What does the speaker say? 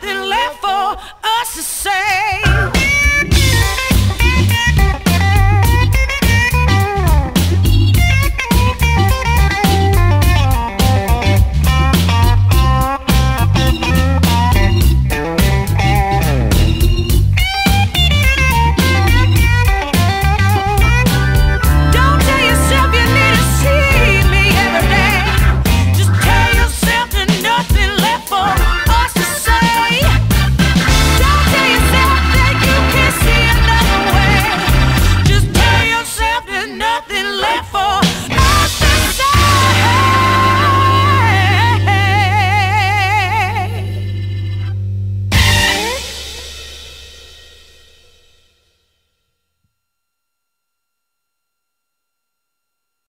nothing left for us to say.